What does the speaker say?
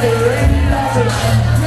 the rain